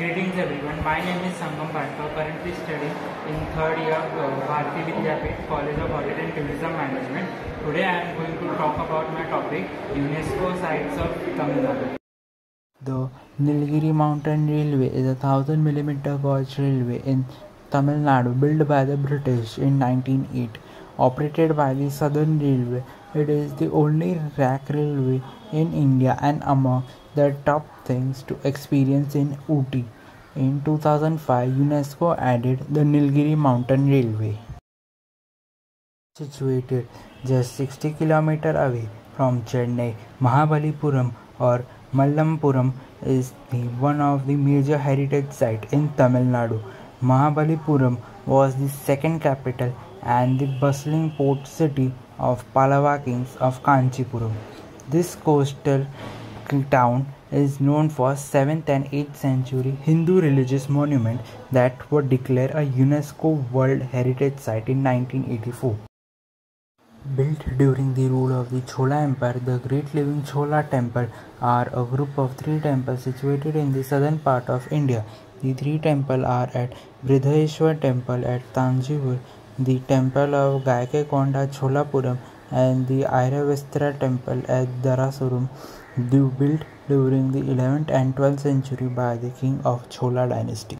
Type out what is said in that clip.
Greetings everyone, my name is Sangam Bhatkar, currently studying in third year of uh, Bharati Vidyapeeth, College of Audit and Tourism Management. Today I am going to talk about my topic, UNESCO Sites of Tamil Nadu. The Nilgiri Mountain Railway is a 1000 mm gauge railway in Tamil Nadu built by the British in 1908. Operated by the Southern Railway, it is the only rack railway in India and among the top things to experience in Ooty. In 2005, UNESCO added the Nilgiri Mountain Railway. Situated just 60 km away from Chennai, Mahabalipuram or Mamallapuram is the one of the major heritage sites in Tamil Nadu. Mahabalipuram was the second capital and the bustling port city of Pallava kings of Kanchipuram. This coastal town is known for 7th and 8th century Hindu religious monument that were declared a UNESCO World Heritage Site in 1984. Built during the rule of the Chola Empire, the Great Living Chola Temple are a group of three temples situated in the southern part of India. The three temples are at Brihadeshwar Temple at Tanjore, the Temple of Gangaikonda Cholapuram and the Airavatesvara Temple at Darasuram, built during the 11th and 12th century by the king of Chola dynasty.